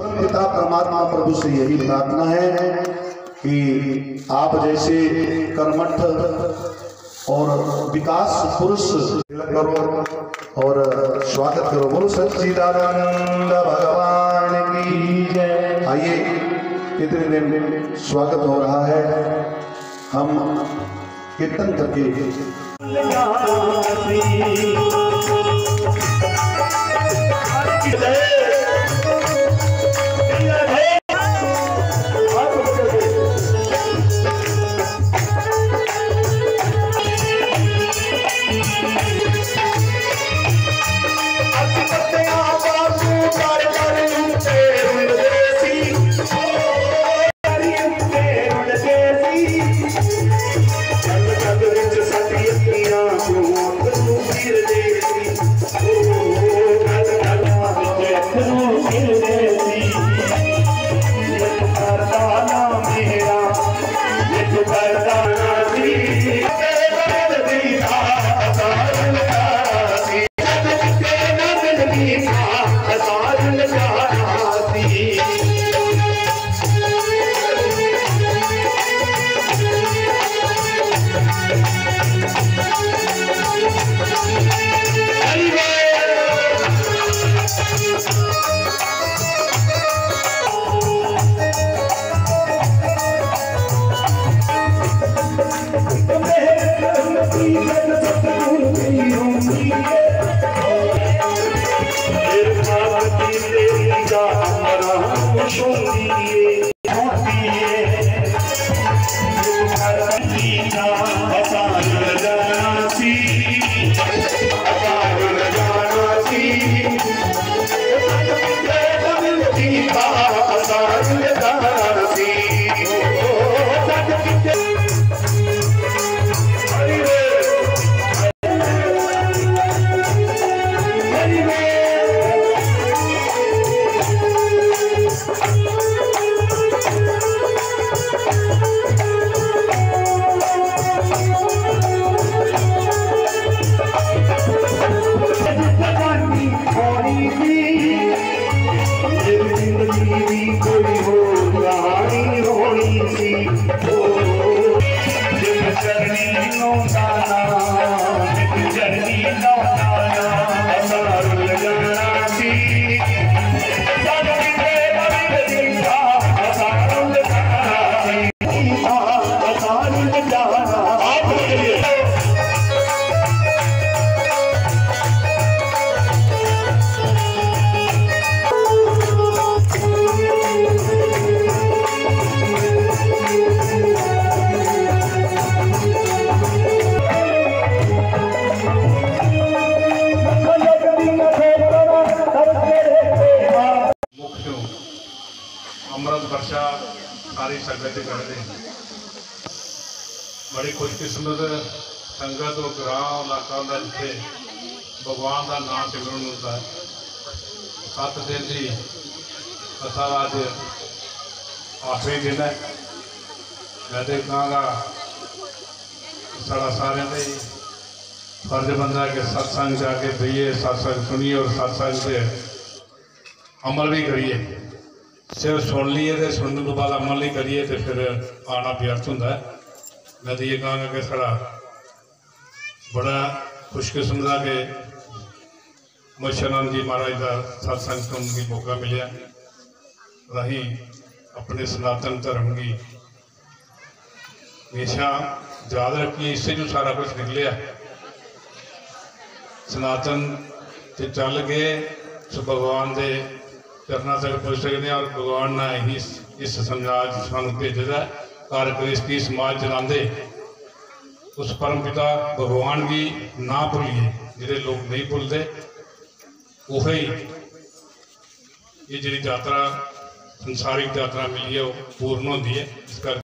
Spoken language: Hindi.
पिता परमात्मा प्रभु से यही प्रार्थना है कि आप जैसे कर्मठ और विकास पुरुष करो और स्वागत करो। बोलो, सच्चिदानंद भगवान की जय। आइए इतने दिन स्वागत हो रहा है। हम कीर्तन करके Bata own ਸਾਰੀ ਸੰਗਤ ਦੇ ਕਰਦੇ ਬੜੀ ਖੁਸ਼ਕਿਸਮਤ ਸੰਗਤ ਉਹ ਗ੍ਰਾਮ ਇਲਾਕਾ ਦਾ ਜਿੱਥੇ ਭਗਵਾਨ ਦਾ ਨਾਮ ਸਿਮਰਨ ਹੁੰਦਾ ਹੈ ਸੱਤ ਦਿਨ ਦੀ ਕਥਾ ਅੱਜ ਆਖਰੀ ਦਿਨ ਹੈ ਮੈਂ ਤੇ ਕਹਾਂਗਾ ਸਾਡਾ ਸਾਰਿਆਂ ਦਾ ਹੀ ਫਰਜ਼ ਬੰਦਾ ਕਿ ਸਤਸੰਗ ਜਾ ਕੇ ਬਈਏ ਸਤਸੰਗ ਸੁਣੀਏ ਔਰ ਸਤਸੰਗ ਤੇ ਅਮਲ ਵੀ ਕਰੀਏ ਸਿਰਫ ਸੁਣ ਲਈਏ ਤੇ ਸੁਣਨ ਤੋਂ ਬਾਅਦ ਅਮਲ ਨਹੀਂ ਕਰੀਏ ਤੇ ਫਿਰ ਆਣਾ ਵਿਅਰਥ ਹੁੰਦਾ ਹੈ ਮੈਂ ਤਾਂ ਇਹ ਕਹਾਂਗਾ ਕਿ ਸਾਡਾ ਬੜਾ ਖੁਸ਼ਕਿਸਮਤ ਦਾ ਕਿ ਮਸ਼ਨਾਨ ਜੀ ਮਹਾਰਾਜ ਦਾ ਸਤਸੰਗ ਸੁਣਨ ਦੀ ਮੌਕਾ ਮਿਲਿਆ ਰਹੀ ਆਪਣੇ ਸਨਾਤਨ ਧਰਮ ਦੀ ਹਮੇਸ਼ਾ ਯਾਦ ਰੱਖੀਏ ਇਸੇ ਨੂੰ ਸਾਰਾ ਕੁਝ ਨਿਕਲਿਆ ਸਨਾਤਨ ਤੇ ਚੱਲ ਗਏ ਸੋ ਭਗਵਾਨ ਦੇ ਚਰਨਾਂ ਤੱਕ ਪਹੁੰਚ ਸਕਦੇ ਹਾਂ ਔਰ ਭਗਵਾਨ ਨੇ ਹੀ ਇਸ ਸਮਾਜ ਸਾਨੂੰ ਭੇਜਦਾ ਘਰ ਗ੍ਰਸਤੀ ਸਮਾਜ ਚਲਾਉਂਦੇ ਉਸ ਪਰਮ ਪਿਤਾ ਭਗਵਾਨ ਵੀ ਨਾ ਭੁੱਲੀਏ ਜਿਹੜੇ ਲੋਕ ਨਹੀਂ ਭੁੱਲਦੇ ਉਹੀ ਇਹ ਜਿਹੜੀ ਯਾਤਰਾ ਸੰਸਾਰਿਕ ਯਾਤਰਾ ਮਿਲੀ ਹੈ ਉਹ ਪੂਰਨ ਹੁੰਦੀ ਹੈ ਇਸ ਕਰਕੇ